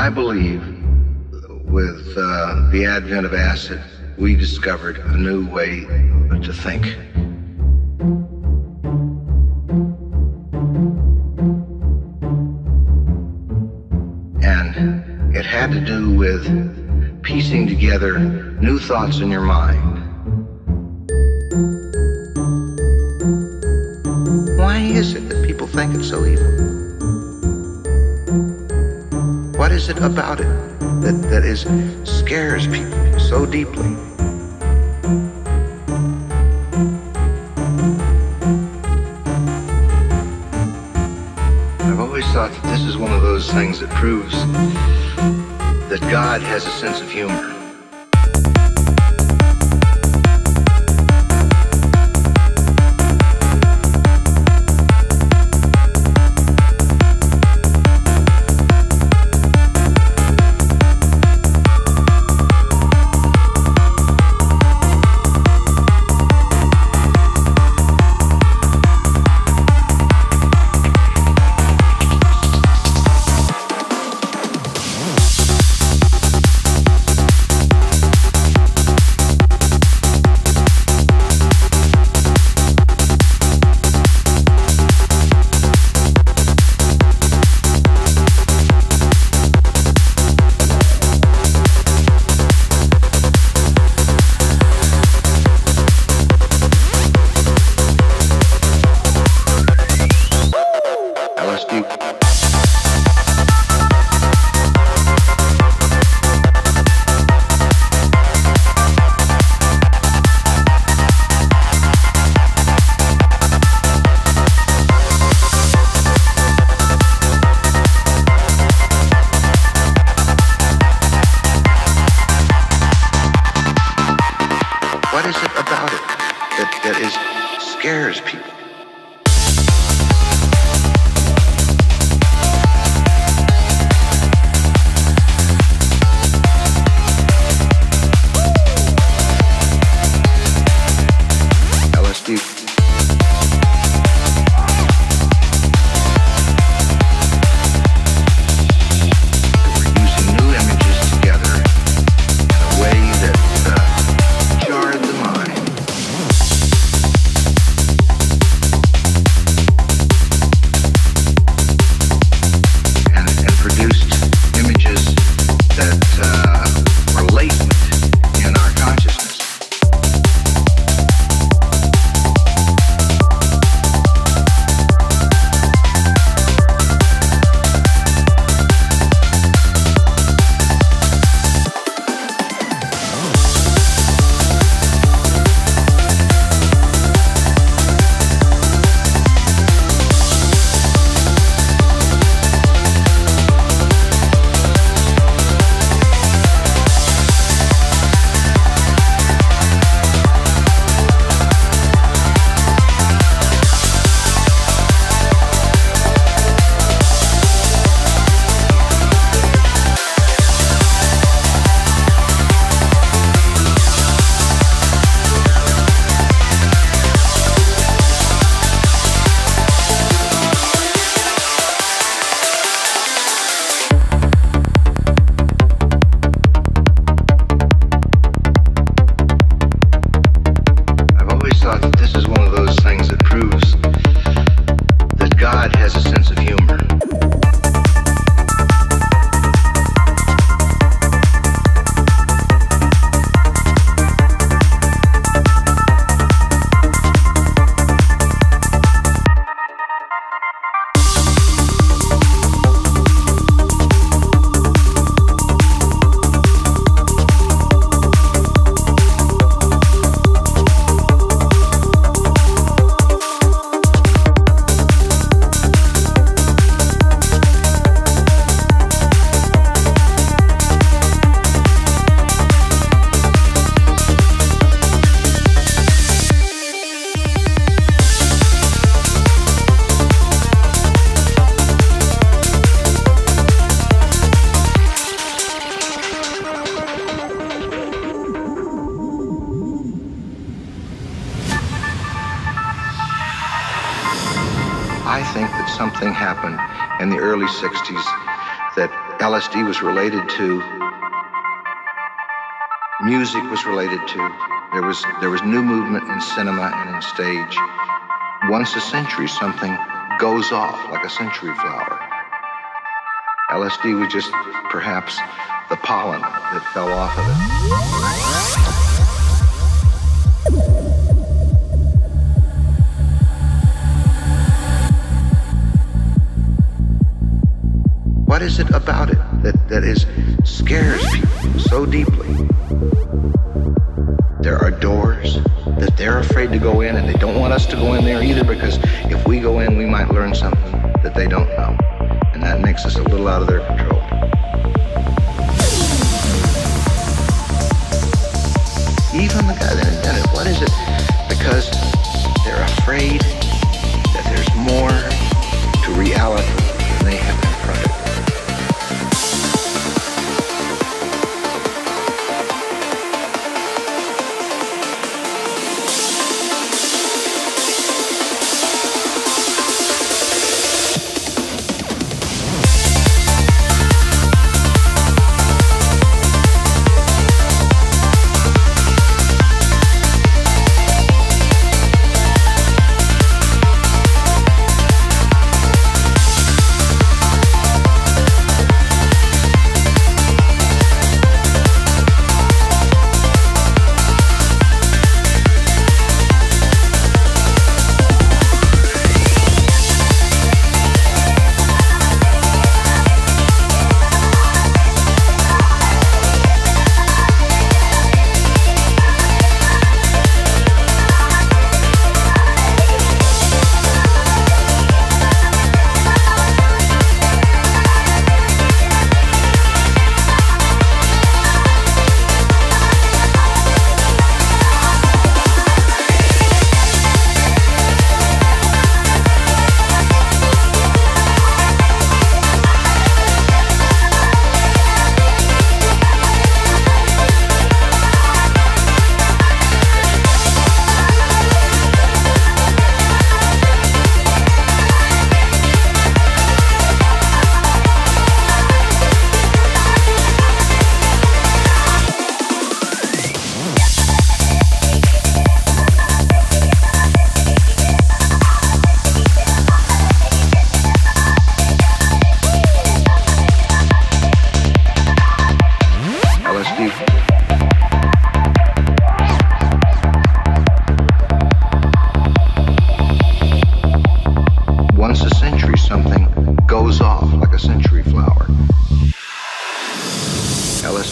I believe with uh, the advent of acid, we discovered a new way to think. And it had to do with piecing together new thoughts in your mind. Why is it that people think it's so evil? What is it about it that, that is scares people so deeply? I've always thought that this is one of those things that proves that God has a sense of humor. What is it about it that, that is scares people? God has a sense happened in the early 60s that LSD was related to, music was related to. There was there was new movement in cinema and in stage. Once a century, something goes off like a century flower. LSD was just perhaps the pollen that fell off of it. What is it about it that, that is scares people so deeply? There are doors that they're afraid to go in and they don't want us to go in there either because if we go in we might learn something that they don't know. And that makes us a little out of their control. Even the guy that invented what is it? Because they're afraid that there's more to reality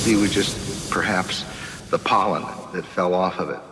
LSD was just perhaps the pollen that fell off of it.